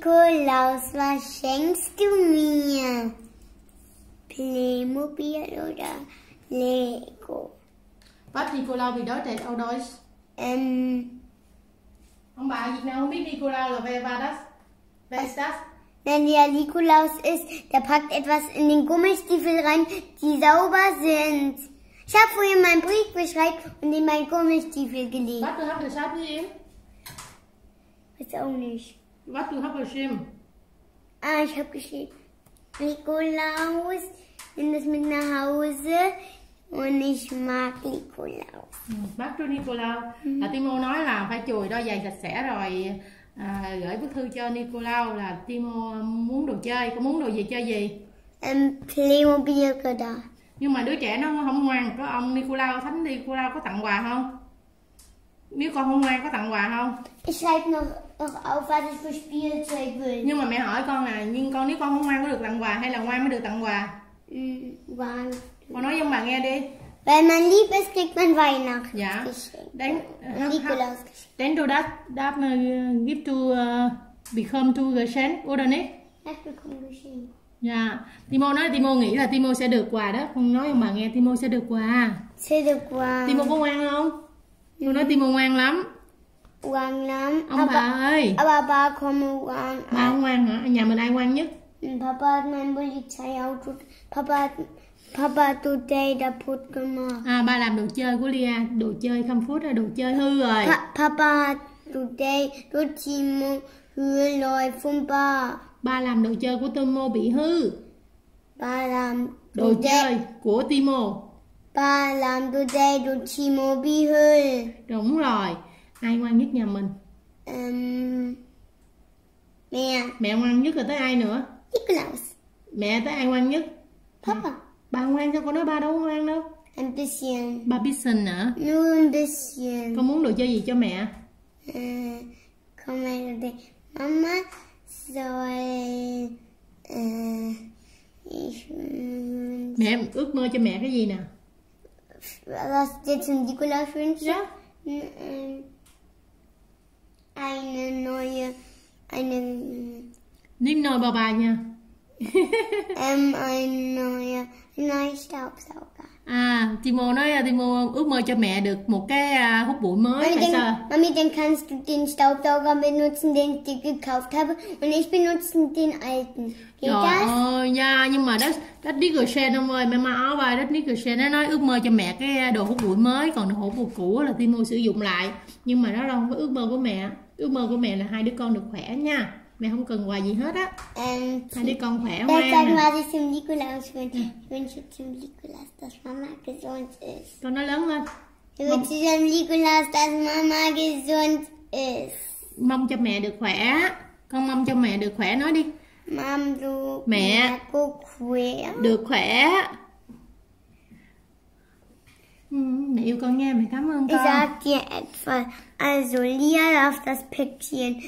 Nikolaus, was schenkst du mir? Playmobil oder Lego? Was Nikolaus bedeutet auf Deutsch? Ähm, Ông bà Việt Nam không biết Nikolaus là wer war das? Wer ist das? wenn der Nikolaus ist, der packt etwas in den Gummistiefel rein, die sauber sind. Ich habe vorhin meinen Brief beschreibt und in meinen Gummistiefel gelegt. Was du hast ihm? Weiß auch nicht. Was du hast geschrieben? Ah, ich habe geschrieben, Nikolaus, nimm das mit nach Hause und ich mag Nikolaus. Ừ, Bác chú Nikolaus là Timo nói là phải chùi đôi giày sạch sẽ rồi à, gửi bức thư cho Nikolaus là Timo muốn đồ chơi có muốn đồ gì chơi gì? Ähm, Playmobil oder? nhưng mà đứa trẻ nó không ngoan có ông Nikolaus thánh Nikolaus có tặng quà không? Nếu con không ngoan có tặng quà không? Ich schreibe noch, was ich für Spielzeug will. nhưng mà mẹ hỏi con là nhưng con nếu con không ngoan có được tặng quà hay là ngoan mới được tặng quà Hm, Waren. con nói với ông bà nghe đi Wenn man lieb ist, kriegt man Weihnachtsgeschenk. dạ đến Nikolaus. đến du das darf man give to uh, become to Geschenk oder nicht Ich bekomme Geschenk. Dạ, Timo nói Timo nghĩ là Timo sẽ được quà đó, không nói ông bà nghe Timo sẽ được quà. Sẽ được quà. Timo có ngoan không? Timo nói Timo ngoan lắm. Ngoan lắm. Ông bà ơi, Aber ba komme ngoan. ba không ngoan hả? Nhà mình ai ngoan nhất? Papa hat mein Polizeiauto. Papa hat, Papa hat today kaputt gemacht. À, ba làm đồ chơi của Lia, đồ chơi không phút là đồ chơi hư rồi. Pa Papa today du Timo Höhloi vom ba. Ba làm đồ chơi của Timo bị hư. Ba làm Đồ chơi của Timo. Ba làm today du Timo bị hư. Đúng rồi. Ai ngoan nhất nhà mình? Um, mẹ. Mẹ ngoan nhất là tới ai nữa? Nikolaus. Mẹ tới ai ngoan nhất? Papa. Ba ngoan sao con nói ba đâu ngoan đâu. Bisschen. Ba biết xin hả? Nur ein bisschen. Con muốn đồ chơi gì cho mẹ? Äh, komm mal bitte. Mama ich. wünsch- Mẹ ước mơ cho mẹ cái gì nè? Was dir zum Nikolaus wünschen? Dạ. Eine neue. Eine. Nimm bà nha. Ähm, ein neuer. Neuer Staubsauger. À, Timo nói à, Timo ước mơ cho mẹ được một cái à, hút bụi mới. Mami sao? Mami, dann kannst du den Staubsauger benutzen, den ich dir gekauft habe, und ich benutze den alten. Geht Trời das? ơi, nha, nhưng mà đất đất Nicholson ông ơi, mẹ má áo vai đất Nicholson nó nói ước mơ cho mẹ cái đồ hút bụi mới, còn đồ hút bụi cũ là Timo sử dụng lại. Nhưng mà đó đâu có ước mơ của mẹ. Ước mơ của mẹ là hai đứa con được khỏe nha. Mẹ không cần quà gì hết á. Hai đứa con khỏe ngoan nè. Con nói lớn lên. Ist. Mong cho mẹ được khỏe. Con mong cho mẹ được khỏe nói đi. Mom, Mẹ. cô khỏe. được khỏe mẹ yêu con nha mẹ cảm ơn Ich con sag dir etwas. Also, Lia darf das Päckchen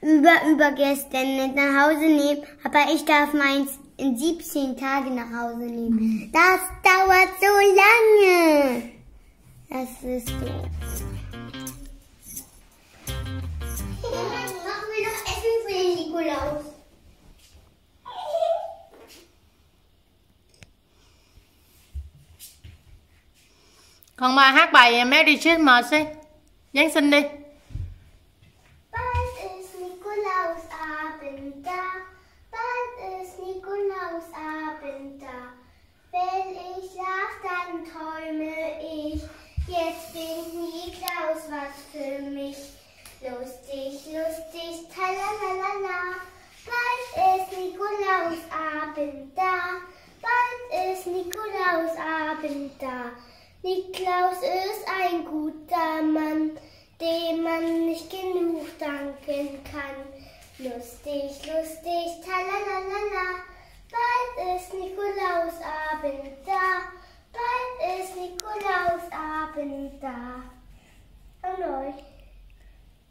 über, übergestern mit nach Hause nehmen, aber ich darf meins in 17 Tage nach Hause nehmen. Das dauert so lange. Das ist doof. Con ba hát bài Merry Christmas đi Giáng sinh đi Bald ist Nikolausabend da, bald ist Nikolausabend da. Wenn ich schlaf, dann träume ich, jetzt bringt Niklaus was für mich. Lustig, lustig, talalala. Bald ist Nikolausabend da, bald ist Nikolausabend da. Niklaus ist ein guter Mann, dem man nicht genug danken kann. Lustig, lustig, talalala. Bald ist Nikolausabend da, bald ist Nikolausabend da. Und euch.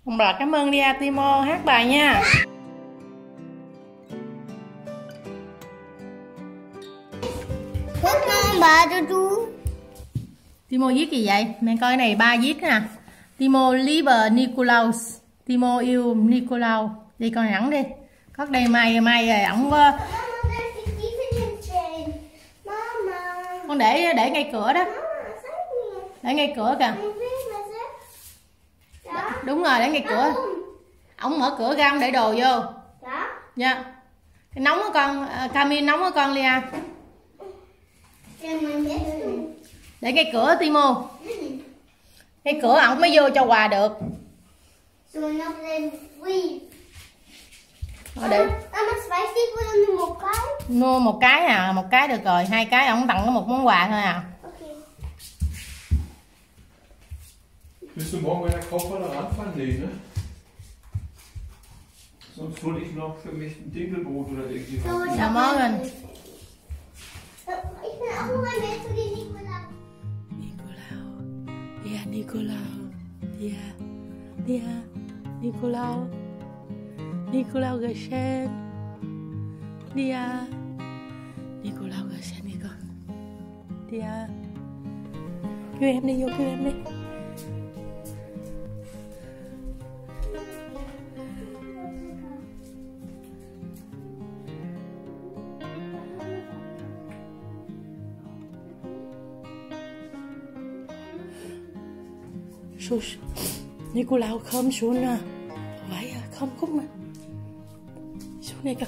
ông bà cảm ơn Lia Timo hát bài nha Guck mal, warte du. Timo viết gì vậy? Mẹ coi cái này ba viết nè Timo liebe Nikolaus. Timo yêu Nikolaus. Đi con nhắn đi. Có đây may may rồi ổng ờ, con để để ngay cửa đó. Để ngay cửa kìa. Đúng rồi để ngay cửa. Ổng mở cửa ra ông để đồ vô. Dạ. Nha nóng á con ờ, à, Cami nóng á con Lia. Dạ. Dạ, Trên để ngay cửa Timo ngay cửa ổng mới vô cho quà được nó. Rồi để nó cái. mua một cái à một cái được rồi hai cái ổng tặng có một món quà thôi à Okay. Willst du morgen bei der Kaufhalle ranfahren? Nee, ne? Sonst hole ich noch für mich ein Dinkelbrot oder irgendwie was. Ja, morgen. Ich bin auch ein Nicolau. Dia, ja Nicolau. Nicolau Gersen Dia Nicolau Gersen đi con Dia kêu em đi vô kêu em đi. Sus Nicolau không xuống nè Vậy à không khúc mà Xuống đây cơ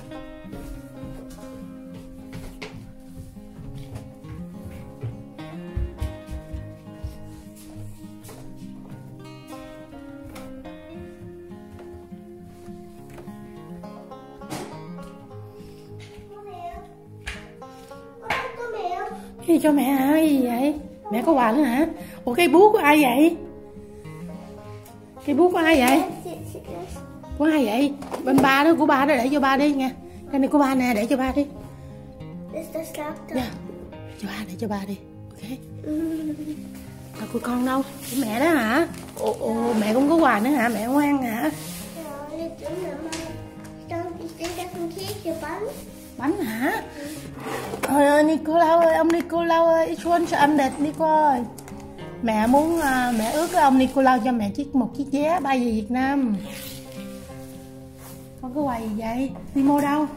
Cái gì cho mẹ hả? Cái gì vậy? Mẹ có quà nữa hả? Ủa, cái bút của ai vậy? Cây bút của ai vậy? Của ai vậy? Bên ba đó, của ba đó để cho ba đi nha Cái này của ba nè, để cho ba đi Laptop? Dạ Cho ba, để cho ba đi Ok Đâu của con đâu? Của mẹ đó hả? Ồ, ồ, mẹ cũng có quà nữa hả? Mẹ ngoan hả? Bánh hả? Trời ơi Nicolau ơi, ông Nicolau ơi, ich wünsche anh đẹp Nico ơi. Mẹ muốn mẹ ước ông Nicolau cho mẹ chiếc một chiếc vé bay về Việt Nam. Con có quà gì vậy? mua đâu?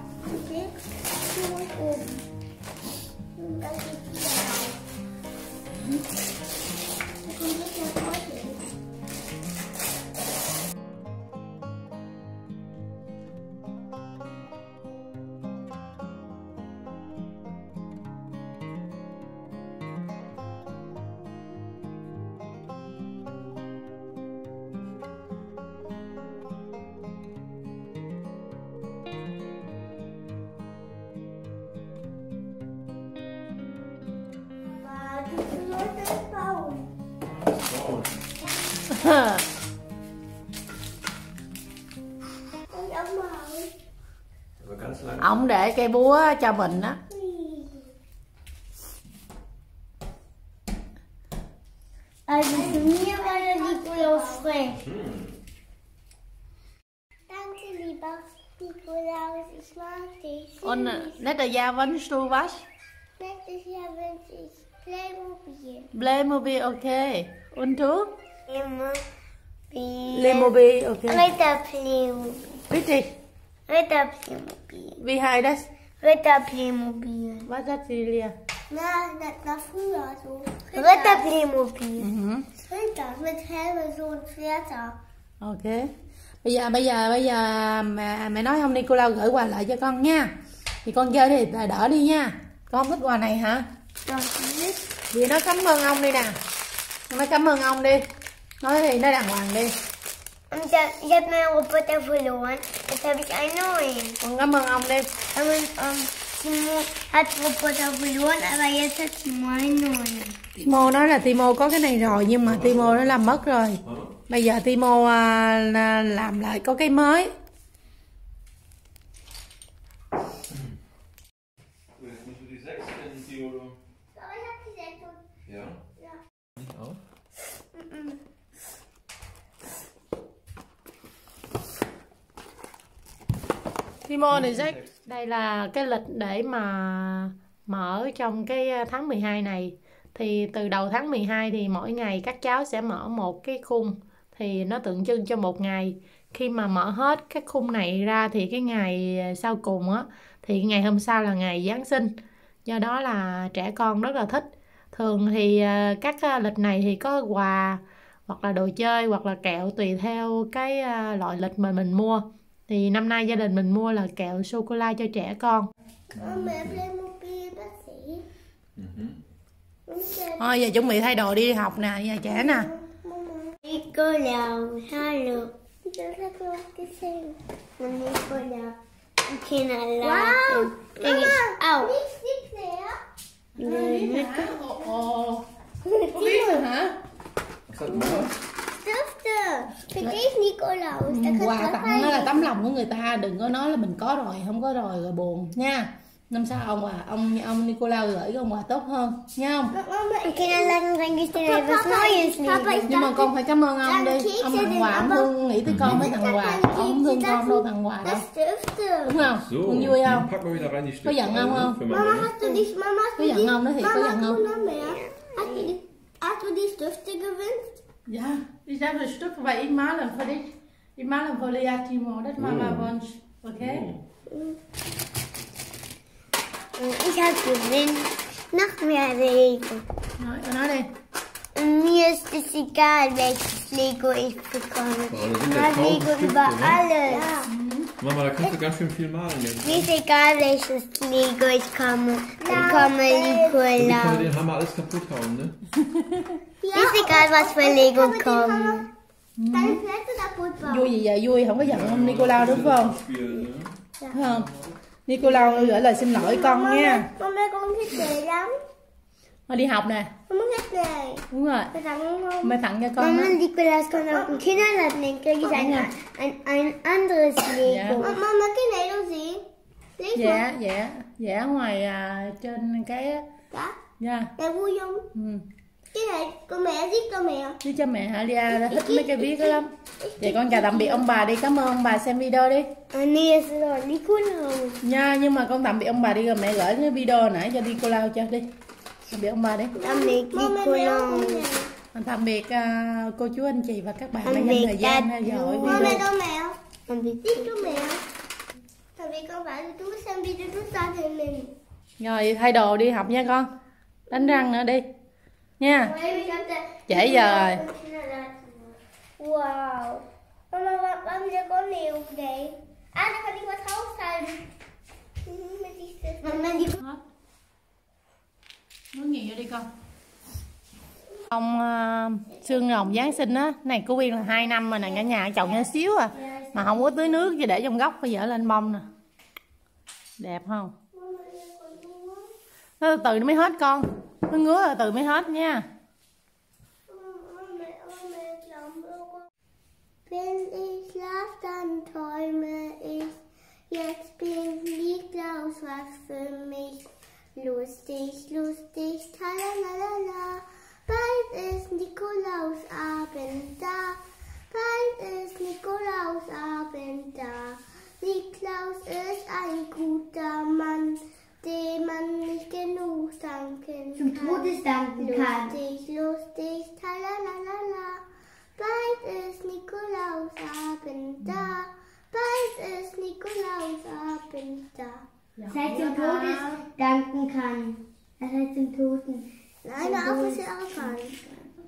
Để cây búa cho mình á. Also für mir war der Nikolaus frech. Danke, lieber Nikolaus. Ich mag dich. Und nächstes Jahr wünschst du was? Nächstes Jahr wünsche ich Playmobil. Playmobil, okay. Und du? Playmobil. Playmobil, okay. Ritter Playmobil. Richtig. Ritter Playmobil. Wie heißt das? Ritter Playmobil. Was sagt Celia? Na, das war früher so. Ritter Playmobil. Mhm. Ritter mit Helme so und Schwerter. Ok. Bây giờ bây giờ bây giờ mẹ mẹ nói ông Nicolau gửi quà lại cho con nha. Thì con chơi thì đỡ đi nha. Con không thích quà này hả? Das ist Vì nó cảm ơn ông đi nè. Nói cảm ơn ông đi. Nói thì nó đàng hoàng đi. Und ich habe meinen Roboter verloren. Jetzt habe ich einen neuen. Con cảm ơn ông đi. Aber ähm, Timo hat Roboter verloren, aber jetzt hat Timo einen neuen. Timo nói là Timo có cái này rồi nhưng mà Timo nó làm mất rồi. Bây giờ Timo à, là- làm lại có cái mới. Jetzt musst du die 6 nennen, Theodor. Aber ich habe die sechs und Ja? Ja. Nicht auch? Timo này Jack. Đây là cái lịch để mà mở trong cái à, tháng 12 này. Thì từ đầu tháng 12 thì mỗi ngày các cháu sẽ mở một cái khung. Thì nó tượng trưng cho một ngày. khi mà mở hết cái khung này ra thì cái ngày sau cùng á thì ngày hôm sau là ngày Giáng sinh do đó là trẻ con rất là thích thường thì à, các lịch này thì có quà hoặc là đồ chơi hoặc là kẹo tùy theo cái loại lịch mà mình mua thì năm nay gia đình mình mua là kẹo sô cô la cho trẻ con Con mẹ Playmobil bác sĩ. Mhm. thôi giờ chuẩn bị thay đồ đi học nè nhà trẻ nè Nikolaus, hallo. Das hat was gesehen. Und Nikolaus. Okay, na Wow, Mama, auch. Nicht, nicht mehr. ồ có biết rồi hả dich, Nikolaus. Da kannst quà tặng nó là tấm lòng của người ta đừng có nói là mình có rồi không có rồi rồi buồn nha. Năm sau ông à ông ông Nicolau gửi cái ông quà tốt hơn nha không Neues lesen. nhưng mà con phải cảm ơn ông đi. ông tặng quà ông thương nghĩ tới con mới tặng quà ông không thương con đâu tặng quà đâu? đúng không? Con vui không? Có giận Stifte. không? có giận không? Nói thiệt có Mama, giận mehr? Hast du, die- Stifte gewünscht? Dạ đi ra rồi chút vậy ít má làm phải đi ít má làm phải đi ăn chim đất mama wants ok Ich habe gewünscht. Noch mehr Lego. nói nói đi Und mir ist es egal, welches Lego ich bekomme. Oh, da sind Ich ja habe tausend Lego Stifte, über ne? alles. Mama, da kannst du ganz schön viel malen jetzt. Mir ist egal, welches Lego ich komme. Ich komme Wir können Nikolaus. den Hammer alles kaputt hauen, ne? Mir ist egal, was für Lego kommt. Deine Plätze kaputt bauen. vui gì giờ vui không có giận ông Nicolau đúng không không Nicolau gửi lời xin lỗi con nha Mama, con thích lắm. Thôi đi học nè Mama thích đề. đúng rồi sagen không? mẹ tặng cho con Mama, đó Nikolaus kommt auf den Kinderladen, kriege ich ein, ein, ein anderes Lego. Ja. Mama, cái này đâu gì? Mal. dạ dạ dạ ở ngoài à, trên cái Dạ. nha Mẹ vui không? ừ. Cái này con mẹ viết cho mẹ. Chứ cho mẹ hả Lia thích mấy cái viết đó lắm Vậy con chào tạm biệt ông bà đi Cảm ơn ông bà xem video đi À, nee, es ist doch Nikolaus. Nha nhưng mà con tạm biệt ông bà đi rồi mẹ gửi cái video nãy cho Nicolau cho đi Tạm biệt ông bà đi Damit Nikolaus. Còn tạm biệt à, cô chú anh chị và các bạn đã Tạm dành biệt thời gian theo dõi Mẹ video? Damit viết cho mẹ. Tại vì con phải chú xem video chú ra thì mình. Rồi thay đồ đi học nha con Đánh răng nữa đi Nha Trễ giờ rồi Wow. Mama, wa- warum der Gonne okay? Ah, da kann ich was raushalten. Mhm, mit dieses- Mama, die Hết Muốn gì vô đi con Ông ờ, uh, xương rồng Giáng sinh á Này của Quyên là hai năm rồi nè cả nhà trồng nhỏ xíu à. Mà không có tưới nước chỉ để trong góc Bây giờ lên bông nè. Đẹp không? Nó từ từ nó mới hết con. Nó ngứa là từ mới hết nha. Wenn ich schlaf, dann träume ich. Jetzt bin Niklaus was für mich. Lustig, lustig, talalala. Bald ist Nikolausabend da. Bald ist Nikolausabend da. Niklaus ist ein guter Mann, dem man nicht genug danken Zum Todesdanken kann. Lustig, lustig, talalala. Bald ist Nikolausabend da. Bald ist Nikolausabend da. Das heißt zum Todesdanken kann. Das heißt zum Toten. Nein, auf ist ja auch an.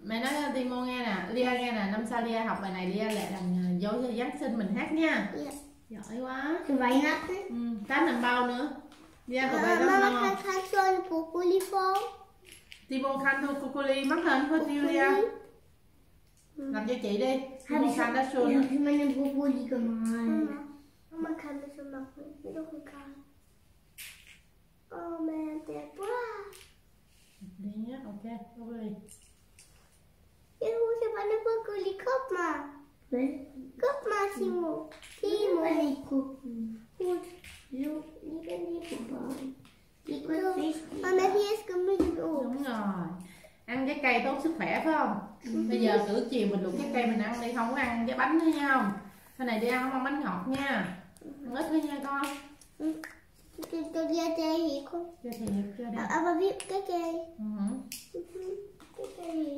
Mẹ nói cho Timo nghe nè Lia nghe nè Năm sau Lia học bài này Lia lại làm dấu cho Giáng sinh mình hát nha Ja. Giỏi quá Zu Weihnachten? ừ, Tám làm bao nữa Lia có bài đó Mama, ngon kann, kannst du eine Brokkoli-Form? Timo Khan thôi Kukuli mắc hình thôi tiêu Lia Làm cho chị đi Timo ich, Khan đã ich xuân habe meine Brokkoli gemalt. Mama, Mama kann das schon machen. Ist doch egal. Brokkoli. Guck mal. Was? Guck mal, Timo. Timo. Mal nicht gucken. Gut. So, lieber Lego bauen. Die So. kurz wichtig. Mama, Obst. Đúng rồi Ăn trái cây tốt sức khỏe phải không Bây giờ cử chiều mình luộc trái cây mình ăn đi Không có ăn trái bánh nữa nha không Sau này đi ăn không ăn bánh ngọt nha Ăn ít thôi nha con Du, du dir der hier, guck. Cho thiệt cho đẹp Aber wie, cái cây. ừ.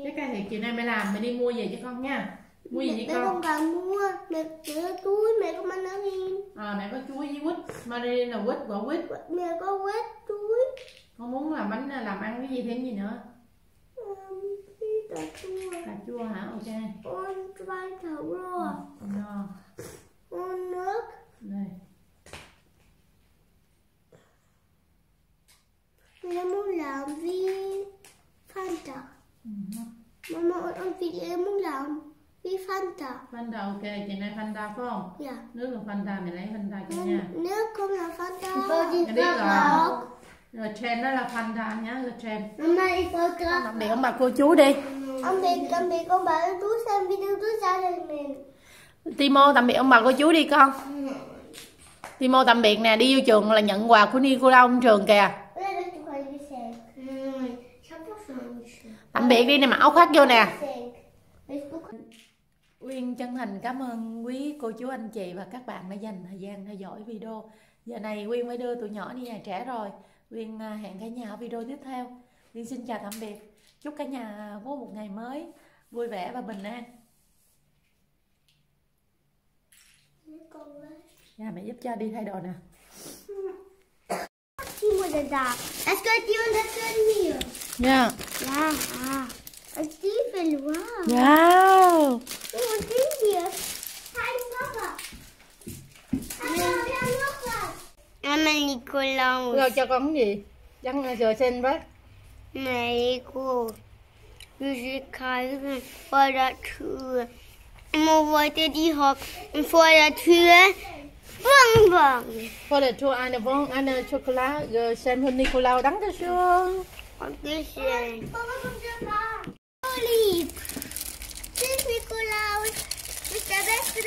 Cái cây thiệt chiều nay mẹ làm mẹ đi mua về cho con nha. Mua gì vậy mẹ không con cần mua. Mẹ mẹ có túi mẹ có mandarin à, mẹ có chuối với quýt. Marie là quýt quả quýt. Mẹ có quét túi con muốn làm bánh làm ăn cái gì thêm gì nữa? Cà chua cà chua hả? Ok. Con vai thầu rồi con con nước. Đây muốn làm viên Fanta Ừ, mama con vì em muốn làm viên Fanta Fanta ok chị này Fanta phải không? Dạ. Nước là Fanta mày lấy Fanta cho nha. Nếu con là Fanta Em biết rồi. rồi trend đó là Fanta nhá rồi trend Mama đi coi cơ tạm biệt ông bà cô chú đi. Ông bị ông bị con bảo túi xem video túi ra đây mình Timo tạm biệt ông bà cô chú đi con. Timo tạm biệt nè đi vô trường là nhận quà của Nicola ông trường kìa Đây là chụp hình đi xem Sắp có phần tạm biệt đi nè mặc áo khoác vô nè Facebook Uyên chân thành cảm ơn quý cô chú anh chị và các bạn đã dành thời gian theo dõi video. Giờ này Uyên phải đưa tụi nhỏ đi nhà trẻ rồi. Uyên à, hẹn cả nhà ở video tiếp theo. Uyên xin chào tạm biệt. Chúc cả nhà có một ngày mới vui vẻ và bình an. Nhà mẹ giúp cho đi thay đồ nè. Die wurde da. Das gehört dir und das gehört mir. Nha. Ja, ah. Ein Stiefel, wow. Wow. Hi, Papa. Noch was. Mama. Rồi cho con cái gì? Chân giờ xin với. Nico. Wir sind gerade vor der Tür. Immer wollte die hocken vor der Tür. Bang, bang. For the two eine Wohnung, eine Schokolade, rồi xem hơn Nicolau đắng cho xuống. Dankeschön. So lieb. Tschüss, Nikolaus. Du bist der Beste